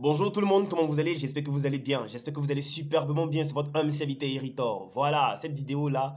Bonjour tout le monde, comment vous allez? J'espère que vous allez bien, j'espère que vous allez superbement bien, c'est votre homme serviteur Eritor. Voilà, cette vidéo là,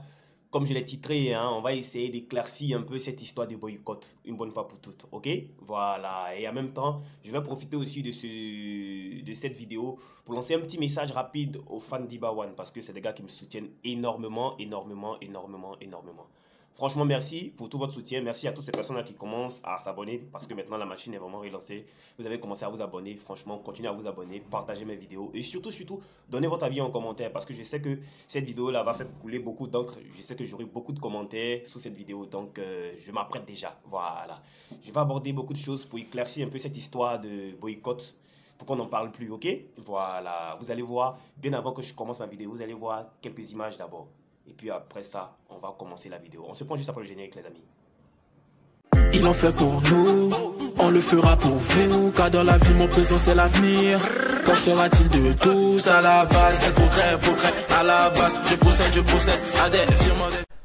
comme je l'ai titré, hein, on va essayer d'éclaircir un peu cette histoire de boycott, une bonne fois pour toutes, ok? Voilà, et en même temps, je vais profiter aussi de, ce, de cette vidéo pour lancer un petit message rapide aux fans d'Ibawan, parce que c'est des gars qui me soutiennent énormément, énormément, énormément, énormément. Franchement, merci pour tout votre soutien. Merci à toutes ces personnes qui commencent à s'abonner parce que maintenant la machine est vraiment relancée. Vous avez commencé à vous abonner. Franchement, continuez à vous abonner, partagez mes vidéos et surtout, surtout, donnez votre avis en commentaire parce que je sais que cette vidéo-là va faire couler beaucoup d'encre. Je sais que j'aurai beaucoup de commentaires sous cette vidéo. Donc, euh, je m'apprête déjà. Voilà. Je vais aborder beaucoup de choses pour éclaircir un peu cette histoire de boycott pour qu'on n'en parle plus, ok? Voilà. Vous allez voir, bien avant que je commence ma vidéo, vous allez voir quelques images d'abord. Et puis après ça, on va commencer la vidéo. On se prend juste après le générique, les amis. Il en fait pour nous, on le fera pour vous, car dans la vie, mon présent c'est l'avenir. Qu'en sera-t-il de tous à la base? Quel progrès, progrès à la base Je procède, je procède à des.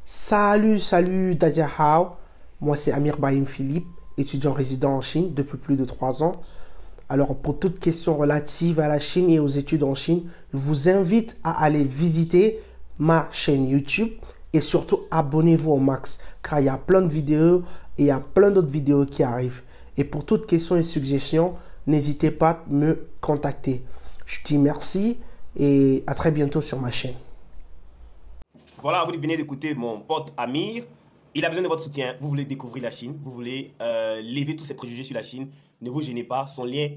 Salut, salut Dadia Hao. Moi c'est Amir Bahim Philippe, étudiant résident en Chine depuis plus de 3 ans. Alors pour toute question relative à la Chine et aux études en Chine, je vous invite à aller visiter ma chaîne YouTube et surtout abonnez-vous au max car il y a plein de vidéos et il y a plein d'autres vidéos qui arrivent. Et pour toutes questions et suggestions, n'hésitez pas à me contacter. Je dis merci et à très bientôt sur ma chaîne. Voilà, vous venez d'écouter mon pote Amir. Il a besoin de votre soutien. Vous voulez découvrir la Chine, vous voulez euh, lever tous ces préjugés sur la Chine. Ne vous gênez pas, son lien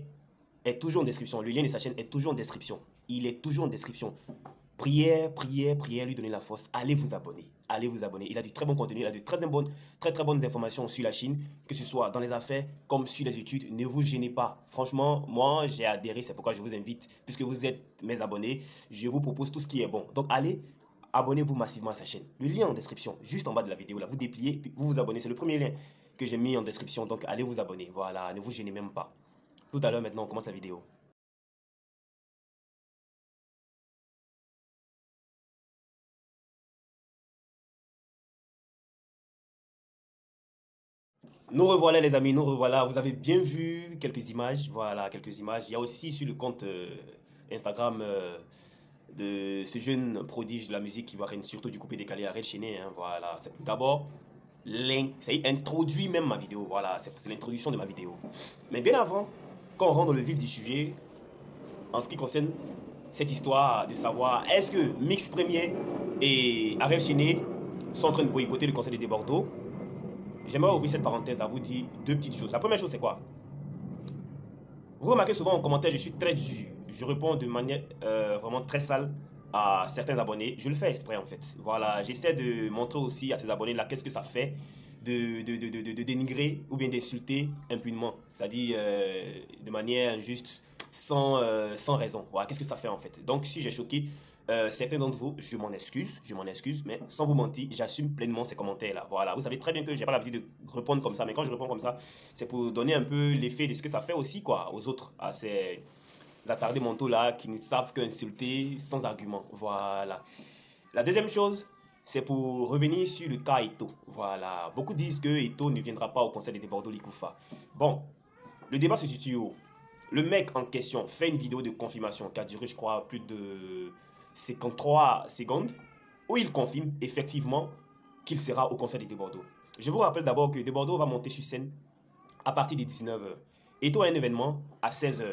est toujours en description. Le lien de sa chaîne est toujours en description. Il est toujours en description. Prière, prière, prière, lui donner la force. Allez vous abonner. Allez vous abonner. Il a du très bon contenu, il a de très, bonnes, informations sur la Chine, que ce soit dans les affaires comme sur les études. Ne vous gênez pas. Franchement, moi, j'ai adhéré. C'est pourquoi je vous invite, puisque vous êtes mes abonnés, je vous propose tout ce qui est bon. Donc, allez, abonnez-vous massivement à sa chaîne. Le lien en description, juste en bas de la vidéo, là, vous dépliez, vous vous abonnez. C'est le premier lien que j'ai mis en description. Donc, allez vous abonner. Voilà, ne vous gênez même pas. Tout à l'heure, maintenant, on commence la vidéo. Nous revoilà les amis, nous revoilà. Vous avez bien vu quelques images, voilà, quelques images. Il y a aussi sur le compte euh, Instagram euh, de ce jeune prodige de la musique qui va surtout du coupé décalé à Chéné. Hein, voilà, c'est d'abord, introduit même ma vidéo, voilà, c'est l'introduction de ma vidéo. Mais bien avant, quand on rentre dans le vif du sujet, en ce qui concerne cette histoire de savoir est-ce que Mix Premier et Ariel Chéné sont en train de boycotter le conseil des Bordeaux? J'aimerais ouvrir cette parenthèse à vous dire deux petites choses. La première chose, c'est quoi? Vous remarquez souvent en commentaire, je suis très dur. Je réponds de manière euh, vraiment très sale à certains abonnés. Je le fais exprès en fait. Voilà, j'essaie de montrer aussi à ces abonnés-là qu'est-ce que ça fait de, de, de, de dénigrer ou bien d'insulter impunément. C'est-à-dire euh, de manière injuste, sans, euh, sans raison. Voilà, qu'est-ce que ça fait en fait? Donc si j'ai choqué, euh, certains d'entre vous, je m'en excuse, je m'en excuse, mais sans vous mentir, j'assume pleinement ces commentaires-là. Voilà, vous savez très bien que j'ai pas l'habitude de répondre comme ça, mais quand je réponds comme ça, c'est pour donner un peu l'effet de ce que ça fait aussi, quoi, aux autres, à ces attardés mentaux-là qui ne savent qu'insulter sans argument. Voilà. La deuxième chose, c'est pour revenir sur le cas Eto. Voilà. Beaucoup disent que Eto ne viendra pas au conseil des Bordeaux Likoufa. Bon, le débat se situe où? Le mec en question fait une vidéo de confirmation qui a duré, je crois, plus de 53 secondes où il confirme effectivement qu'il sera au Conseil de Bordeaux. Je vous rappelle d'abord que De Bordeaux va monter sur scène à partir de 19h. Eto a un événement à 16h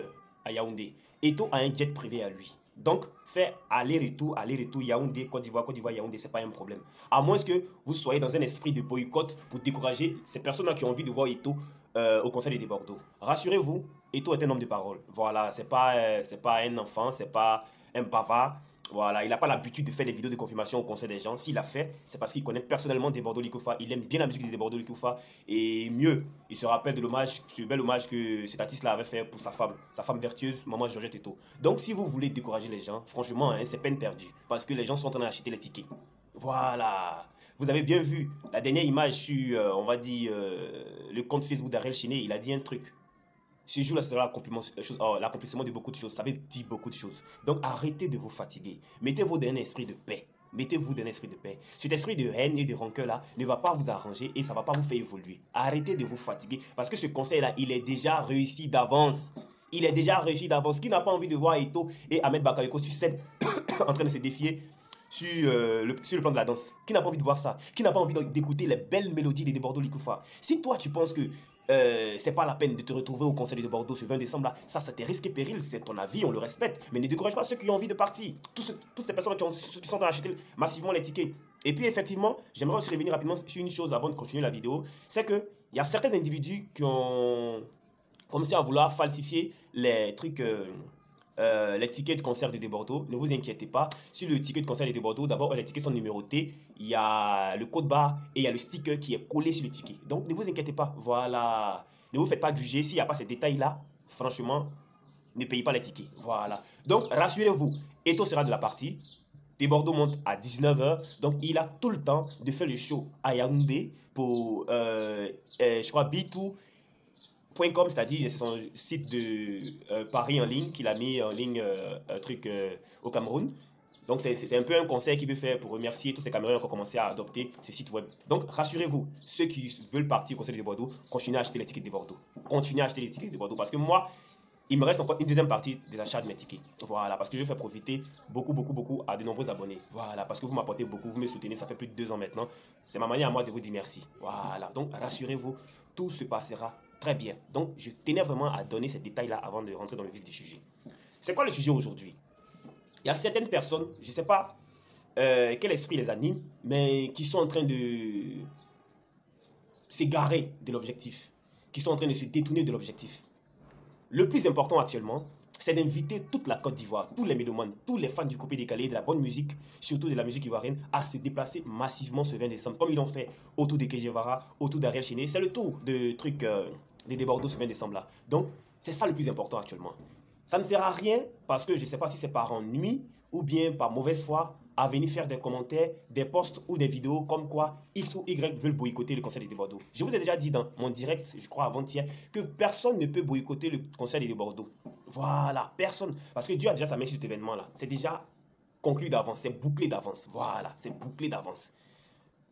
à Yaoundé. Eto a un jet privé à lui. Donc, faire aller-retour, aller-retour, Yaoundé, Côte d'Ivoire, Côte d'Ivoire, Yaoundé, c'est pas un problème. À moins que vous soyez dans un esprit de boycott pour décourager ces personnes qui ont envie de voir Eto euh, au Conseil de Bordeaux. Rassurez-vous, Eto est un homme de parole. Voilà, c'est pas, euh, c'est pas un enfant, c'est pas un bavard. Voilà, il n'a pas l'habitude de faire des vidéos de confirmation au conseil des gens. S'il l'a fait, c'est parce qu'il connaît personnellement des Bordeaux Likoufa. Il aime bien la musique des Bordeaux Likoufa. Et mieux, il se rappelle de l'hommage, ce bel hommage que cet artiste-là avait fait pour sa femme, sa femme vertueuse, maman Georgette Eto. Donc, si vous voulez décourager les gens, franchement, hein, c'est peine perdue. Parce que les gens sont en train d'acheter les tickets. Voilà. Vous avez bien vu la dernière image sur, euh, on va dire, euh, le compte Facebook d'Ariel Chiné. Il a dit un truc. Ce jour-là sera euh, oh, l'accomplissement de beaucoup de choses. Ça veut dire beaucoup de choses. Donc arrêtez de vous fatiguer. Mettez-vous dans un esprit de paix. Mettez-vous dans un esprit de paix. Cet esprit de haine et de rancœur-là ne va pas vous arranger et ça ne va pas vous faire évoluer. Arrêtez de vous fatiguer parce que ce conseil-là, il est déjà réussi d'avance. Il est déjà réussi d'avance. Qui n'a pas envie de voir Eto et Ahmed Bakayoko sur en train de se défier sur, euh, le, sur le plan de la danse Qui n'a pas envie de voir ça? Qui n'a pas envie d'écouter les belles mélodies de Bordeaux Likoufa Si toi tu penses que euh, c'est pas la peine de te retrouver au conseil de Bordeaux ce 20 décembre là, ça, ça tes risques et périls, c'est ton avis, on le respecte. Mais ne décourage pas ceux qui ont envie de partir. Toutes ces personnes qui, qui sont en train d'acheter massivement les tickets. Et puis effectivement, j'aimerais aussi revenir rapidement sur une chose avant de continuer la vidéo. C'est que il y a certains individus qui ont commencé à vouloir falsifier les trucs. Euh, euh, les tickets de concert de Bordeaux, ne vous inquiétez pas. Sur le ticket de concert de Bordeaux, d'abord, les tickets sont numérotés. Il y a le code barre et il y a le sticker qui est collé sur le ticket. Donc, ne vous inquiétez pas. Voilà. Ne vous faites pas juger s'il n'y a pas ces détails-là. Franchement, ne payez pas les tickets. Voilà. Donc, rassurez-vous. Eto sera de la partie. Des Bordeaux monte à 19h. Donc, il a tout le temps de faire le show à Yaoundé pour, euh, euh, je crois, B2 c'est-à-dire c'est son site de euh, Paris en ligne qu'il a mis en ligne euh, un truc euh, au Cameroun. Donc c'est un peu un conseil qu'il veut faire pour remercier tous ces Camerounais qui ont commencé à adopter ce site web. Donc rassurez-vous, ceux qui veulent partir au Conseil de Bordeaux, continuez à acheter les tickets de Bordeaux. Continuez à acheter les tickets de Bordeaux parce que moi, il me reste encore une deuxième partie des achats de mes tickets. Voilà, parce que je faire profiter beaucoup, beaucoup, beaucoup à de nombreux abonnés. Voilà, parce que vous m'apportez beaucoup, vous me soutenez, ça fait plus de deux ans maintenant. C'est ma manière à moi de vous dire merci. Voilà, donc rassurez-vous, tout se passera Très bien. Donc, je tenais vraiment à donner ces détails-là avant de rentrer dans le vif du sujet. C'est quoi le sujet aujourd'hui? Il y a certaines personnes, je ne sais pas euh, quel esprit les anime, mais qui sont en train de s'égarer de l'objectif, qui sont en train de se détourner de l'objectif. Le plus important actuellement, c'est d'inviter toute la Côte d'Ivoire, tous les mélomanes, tous les fans du coupé décalé, de la bonne musique, surtout de la musique ivoirienne, à se déplacer massivement ce 20 décembre, comme ils l'ont fait autour de Kejevara, autour d'Ariel Chiné. C'est le tour de trucs euh, des débordos ce 20 décembre là. Donc, c'est ça le plus important actuellement. Ça ne sert à rien parce que je ne sais pas si c'est par ennui ou bien par mauvaise foi à venir faire des commentaires, des posts ou des vidéos comme quoi X ou Y veulent boycotter le Conseil des Bordeaux. Je vous ai déjà dit dans mon direct, je crois avant-hier, que personne ne peut boycotter le Conseil des Bordeaux. Voilà, personne. Parce que Dieu a déjà sa main sur cet événement-là. C'est déjà conclu d'avance, c'est bouclé d'avance. Voilà, c'est bouclé d'avance.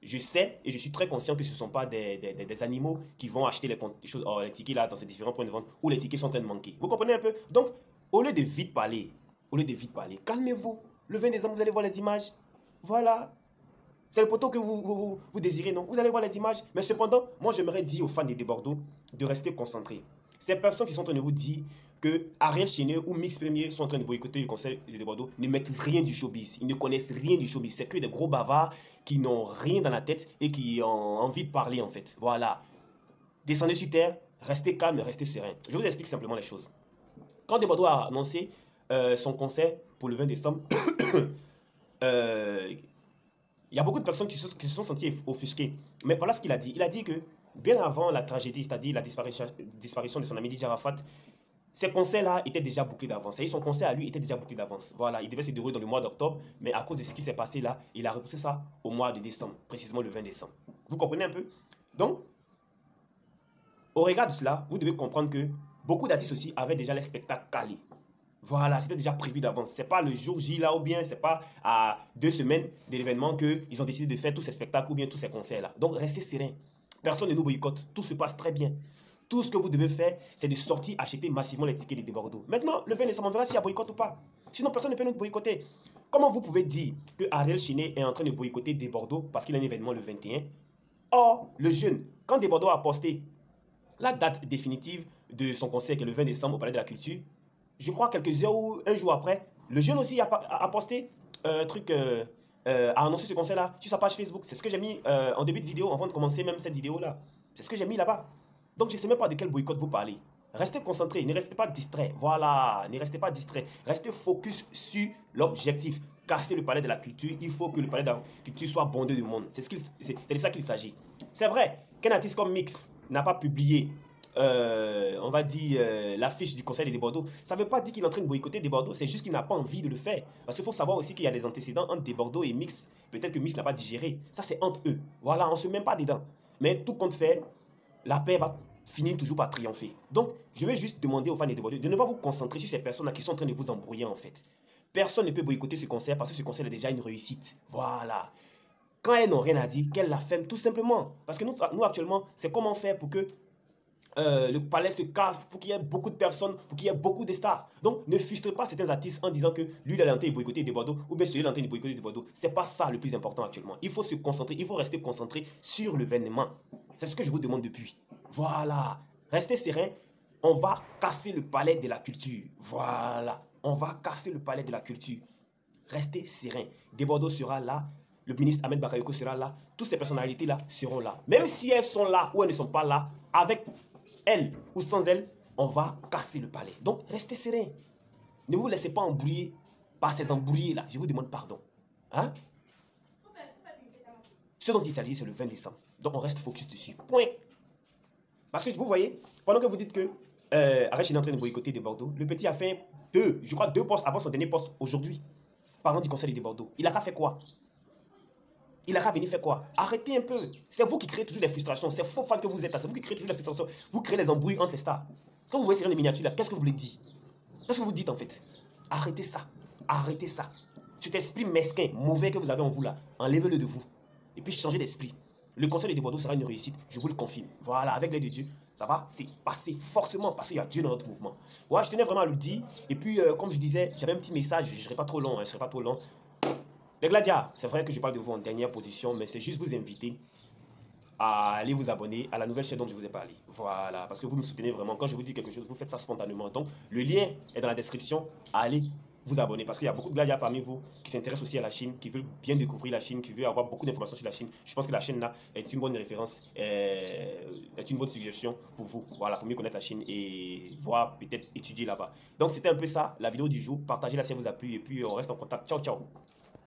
Je sais et je suis très conscient que ce ne sont pas des, des, animaux qui vont acheter les, choses, oh, les tickets là dans ces différents points de vente où les tickets sont en train de manquer. Vous comprenez un peu? Donc, au lieu de vite parler, au lieu de vite parler, calmez-vous. Le 20 décembre, vous allez voir les images. Voilà. C'est le poteau que vous, vous, désirez, non? Vous allez voir les images. Mais cependant, moi, j'aimerais dire aux fans des Bordeaux de rester concentrés. Ces personnes qui sont en train de vous dire que Ariel Cheney ou Mix Premier sont en train de boycotter le conseil de Bordeaux ne mettent rien du showbiz. Ils ne connaissent rien du showbiz. C'est que des gros bavards qui n'ont rien dans la tête et qui ont envie de parler, en fait. Voilà. Descendez sur terre, restez calme restez serein. Je vous explique simplement les choses. Quand Bordeaux a annoncé euh, son concert pour le 20 décembre, euh, y a beaucoup de personnes qui se, sont senties offusquées. Mais voilà ce qu'il a dit. Il a dit que bien avant la tragédie, c'est-à-dire la disparition, disparition de son ami Didier Arafat, ces concerts-là étaient déjà bouclés d'avance. Et son concert à lui était déjà bouclé d'avance. Voilà, il devait se dérouler dans le mois d'octobre, mais à cause de ce qui s'est passé là, il a repoussé ça au mois de décembre, précisément le 20 décembre. Vous comprenez un peu? Donc, au regard de cela, vous devez comprendre que beaucoup d'artistes aussi avaient déjà les spectacles calés. Voilà, c'était déjà prévu d'avance. C'est pas le jour J là ou bien c'est pas à deux semaines de l'événement qu'ils ont décidé de faire tous ces spectacles ou bien tous ces concerts là. Donc restez serein. Personne ne nous boycotte. Tout se passe très bien. Tout ce que vous devez faire, c'est de sortir acheter massivement les tickets de Bordeaux. Maintenant, le 20 décembre, on verra s'il y a boycott ou pas. Sinon, personne ne peut nous boycotter. Comment vous pouvez dire que Ariel Chiné est en train de boycotter des Bordeaux parce qu'il a un événement le 21 Or, le jeune, quand des Bordeaux a posté la date définitive de son concert qui est le 20 décembre au Palais de la Culture, je crois quelques heures ou un jour après, le jeune aussi a, posté un euh, truc, euh, euh, a annoncé ce concert-là sur sa page Facebook. C'est ce que j'ai mis en début de vidéo, avant de commencer même cette vidéo-là. C'est ce que j'ai mis là-bas. Donc je ne sais même pas de quel boycott vous parlez. Restez concentrés, ne restez pas distraits. Voilà, ne restez pas distraits. Restez focus sur l'objectif. Casser le palais de la culture, il faut que le palais de la culture soit bondé du monde. C'est de ça qu'il s'agit. C'est vrai qu'un artiste comme Mix n'a pas publié euh, on va dire, euh, l'affiche du Conseil des Bordeaux, ça ne veut pas dire qu'il est en train de boycotter des Bordeaux, c'est juste qu'il n'a pas envie de le faire. Parce qu'il faut savoir aussi qu'il y a des antécédents entre des Bordeaux et Mix. Peut-être que Mix n'a pas digéré. Ça, c'est entre eux. Voilà, on ne se met pas dedans. Mais tout compte fait, la paix va finir toujours par triompher. Donc, je vais juste demander aux fans des Bordeaux de ne pas vous concentrer sur ces personnes-là qui sont en train de vous embrouiller, en fait. Personne ne peut boycotter ce concert parce que ce concert est déjà une réussite. Voilà. Quand elles n'ont rien à dire, qu'elles la ferment tout simplement. Parce que nous, nous actuellement, c'est comment faire pour que euh, le palais se casse, pour qu'il y ait beaucoup de personnes, pour qu'il y ait beaucoup de stars. Donc, ne frustrez pas certains artistes en disant que lui, il a l'entrée boycotté de Bordeaux, ou bien celui il a l'entrée boycotté de Bordeaux. C'est pas ça le plus important actuellement. Il faut se concentrer, il faut rester concentré sur l'événement. C'est ce que je vous demande depuis. Voilà. Restez serein. On va casser le palais de la culture. Voilà. On va casser le palais de la culture. Restez serein. Bordeaux sera là. Le ministre Ahmed Bakayoko sera là. Toutes ces personnalités-là seront là. Même si elles sont là ou elles ne sont pas là, avec elle ou sans elle, on va casser le palais. Donc, restez serein. Ne vous laissez pas embrouiller par ces embrouillés-là. Je vous demande pardon. Hein? Ce dont il s'agit, c'est le 20 décembre. Donc, on reste focus dessus. Point. Parce que vous voyez, pendant que vous dites que euh, est en train de boycotter de Bordeaux, le petit a fait deux, je crois deux postes avant son dernier poste aujourd'hui, parlant du conseil de Bordeaux. Il a qu'à fait quoi? Il a qu'à venir faire quoi? Arrêtez un peu. C'est vous qui créez toujours des frustrations. C'est faux fan que vous êtes. C'est vous qui créez toujours des frustrations. Vous créez les embrouilles entre les stars. Quand vous voyez ces miniatures là, qu'est-ce que vous voulez dire? Qu'est-ce que vous dites en fait? Arrêtez ça. Arrêtez ça. Cet esprit mesquin, mauvais que vous avez en vous là, enlevez-le de vous. Et puis changez d'esprit. Le conseil de Bordeaux sera une réussite, je vous le confirme. Voilà, avec l'aide de Dieu, ça va c'est passé forcément parce qu'il y a Dieu dans notre mouvement. Voilà, je tenais vraiment à le dire. Et puis, euh, comme je disais, j'avais un petit message, je ne serai pas trop long, hein, je serai pas trop long. Les Gladiateurs, c'est vrai que je parle de vous en dernière position, mais c'est juste vous inviter à aller vous abonner à la nouvelle chaîne dont je vous ai parlé. Voilà, parce que vous me soutenez vraiment. Quand je vous dis quelque chose, vous faites ça spontanément. Donc, le lien est dans la description. Allez vous abonner parce qu'il y a beaucoup de gladiateurs parmi vous qui s'intéressent aussi à la Chine, qui veulent bien découvrir la Chine, qui veulent avoir beaucoup d'informations sur la Chine. Je pense que la chaîne là est une bonne référence, euh, est une bonne suggestion pour vous, voilà, pour mieux connaître la Chine et voir peut-être étudier là-bas. Donc c'était un peu ça, la vidéo du jour. Partagez-la si elle vous a plu et puis on reste en contact. Ciao, ciao.